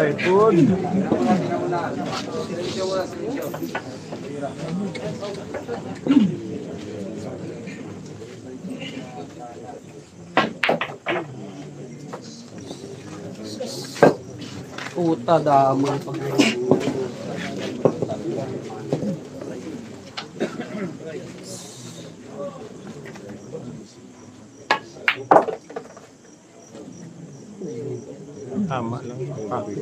Blind food. Puta damay pag lang. Papi.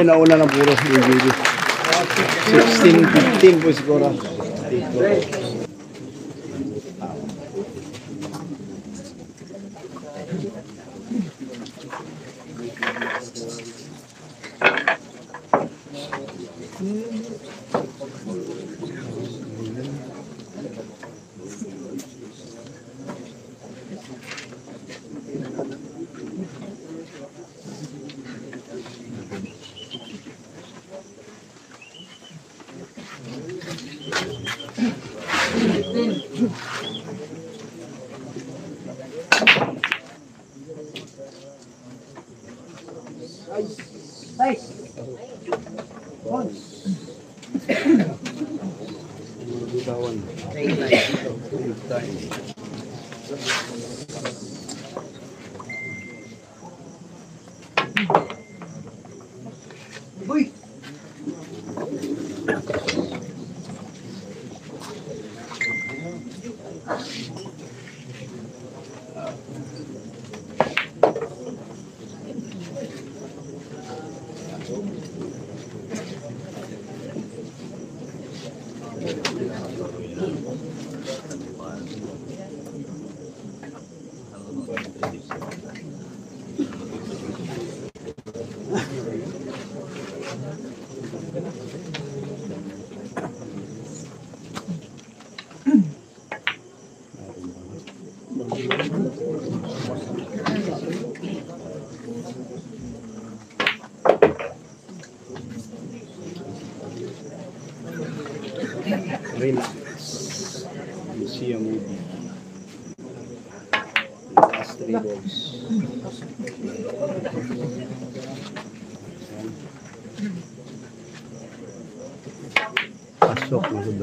Ayun, nauna na puro yung JB. 16, 15 po siguro. Relax.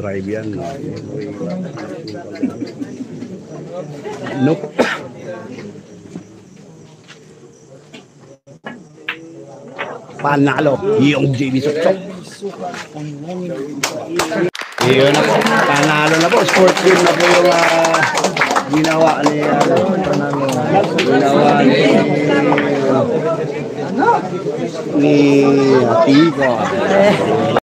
Drive yan. Nope. Panalo, yung JB Soksok. Yun na po, panalo na po. Sports game na po yung ah, ginawa ni ano, ginawa ni ni Tico.